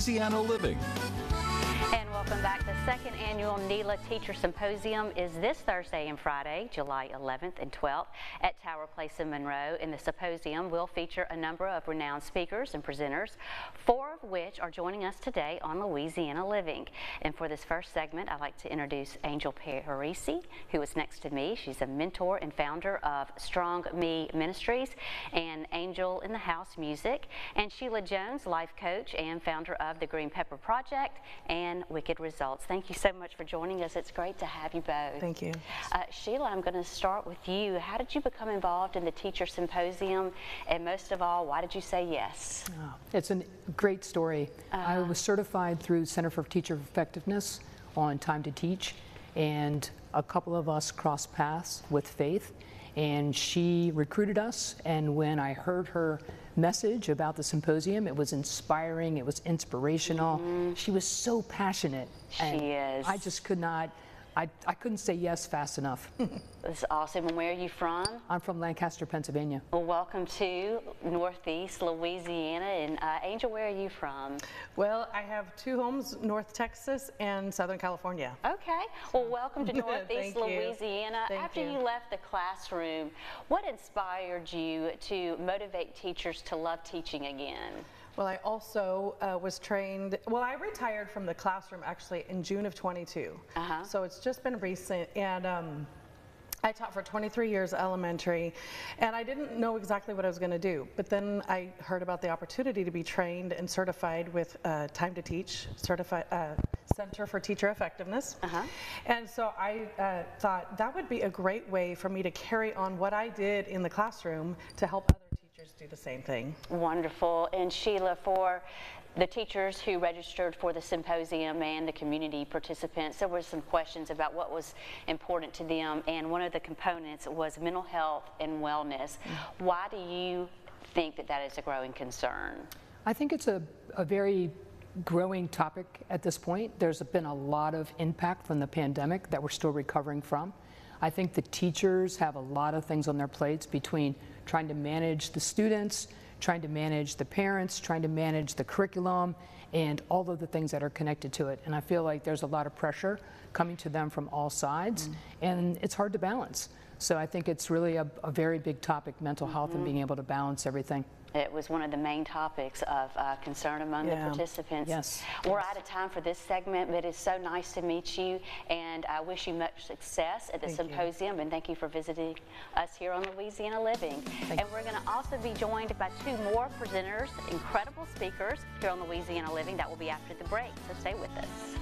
Louisiana Living. Welcome back. The second annual NELA Teacher Symposium is this Thursday and Friday, July 11th and 12th at Tower Place in Monroe. And the symposium will feature a number of renowned speakers and presenters, four of which are joining us today on Louisiana Living. And for this first segment, I'd like to introduce Angel Parisi, who is next to me. She's a mentor and founder of Strong Me Ministries and Angel in the House Music. And Sheila Jones, life coach and founder of the Green Pepper Project and Wicked Results. Thank you so much for joining us. It's great to have you both. Thank you. Uh, Sheila, I'm going to start with you. How did you become involved in the Teacher Symposium? And most of all, why did you say yes? Oh, it's a great story. I was certified through Center for Teacher Effectiveness on Time to Teach, and a couple of us crossed paths with Faith, and she recruited us. And when I heard her message about the symposium, it was inspiring, it was inspirational. Mm-hmm. She was so passionate. She is. I just could not, I, I couldn't say yes fast enough. That's awesome. And where are you from? I'm from Lancaster, Pennsylvania. Well, welcome to Northeast Louisiana. And uh, Angel, where are you from? Well, I have two homes, North Texas and Southern California. Okay. Well, welcome to Northeast Thank you. Louisiana. After you. you left the classroom, what inspired you to motivate teachers to love teaching again? Well, I also uh, was trained, well, I retired from the classroom actually in June of 22. Uh-huh. So it's just been recent. And um, I taught for 23 years elementary, and I didn't know exactly what I was going to do. But then I heard about the opportunity to be trained and certified with uh, Time to Teach, certified uh, Center for Teacher Effectiveness. Uh-huh. And so I uh, thought that would be a great way for me to carry on what I did in the classroom to help other teachers do the same thing. Wonderful. And Sheila, for the teachers who registered for the symposium and the community participants, there were some questions about what was important to them. And one of the components was mental health and wellness. Why do you think that that is a growing concern? I think it's a, a very growing topic at this point. There's been a lot of impact from the pandemic that we're still recovering from. I think the teachers have a lot of things on their plates between trying to manage the students, trying to manage the parents, trying to manage the curriculum, and all of the things that are connected to it. And I feel like there's a lot of pressure coming to them from all sides, mm. and it's hard to balance. So I think it's really a, a very big topic, mental health and being able to balance everything. It was one of the main topics of uh, concern among Yeah. the participants. Yes. We're out of time for this segment, but it's so nice to meet you, and I wish you much success at the Thank you. symposium, and thank you for visiting us here on Louisiana Living. Thank and we're going to also be joined by two more presenters, incredible speakers here on Louisiana Living. That will be after the break, so stay with us.